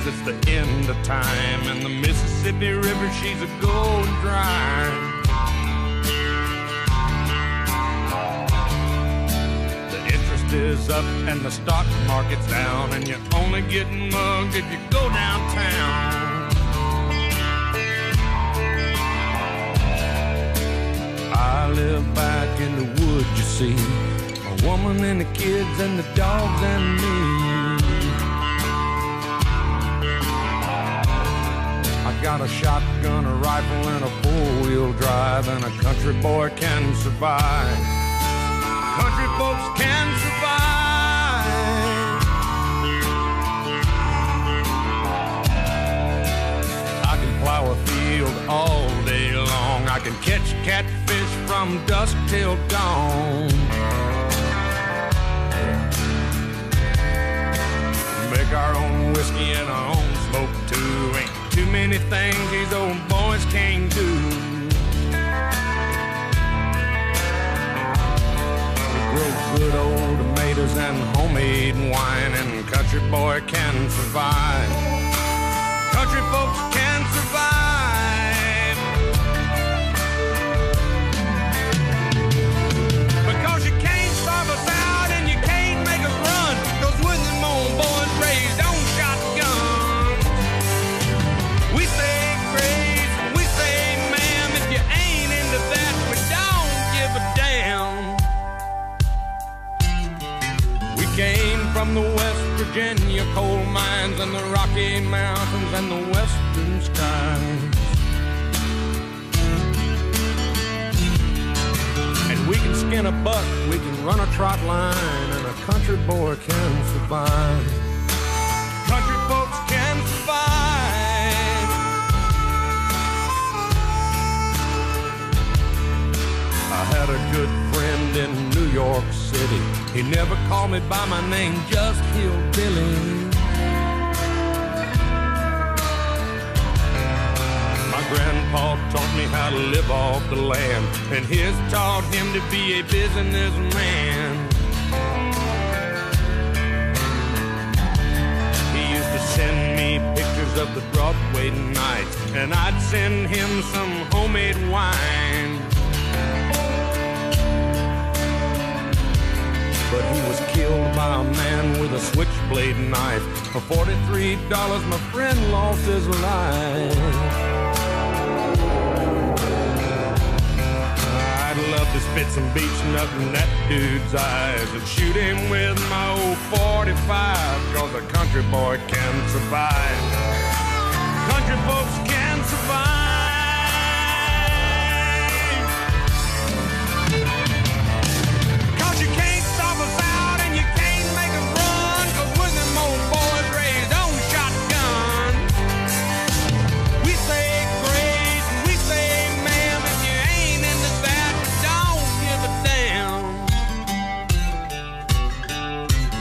says it's the end of time, and the Mississippi River, she's a going dry. The interest is up and the stock market's down, and you're only getting mugged if you go downtown. I live back in the woods, you see. A woman and the kids and the dogs and me. A shotgun, a rifle, and a four-wheel drive, and a country boy can survive. Country folks can survive. I can plow a field all day long. I can catch catfish from dusk till dawn. Can't do. We grow good old tomatoes and homemade wine, and country boy can survive. Country folks can from the West Virginia coal mines and the Rocky Mountains and the western skies. And we can skin a buck, we can run a trot line, and a country boy can survive. Country folks can survive. I had a good friend in York City. He never called me by my name, just Hillbilly. My grandpa taught me how to live off the land, and his taught him to be a businessman. He used to send me pictures of the Broadway nights, and I'd send him some homemade wine. But he was killed by a man with a switchblade knife. For $43, my friend lost his life. I'd love to spit some beach nut in that dude's eyes and shoot him with my old 45, cause a country boy can survive. Country folks can survive.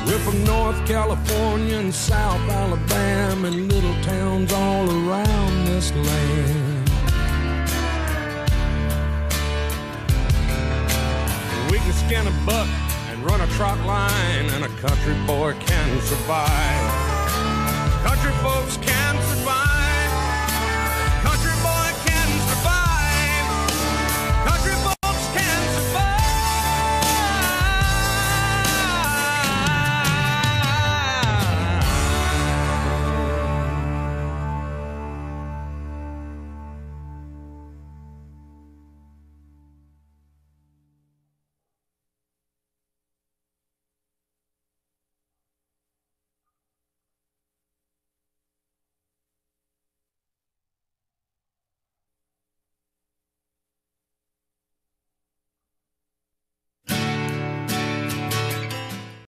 We're from North California and South Alabama and little towns all around this land. We can skin a buck and run a trot line, and a country boy can survive. Country folks can survive.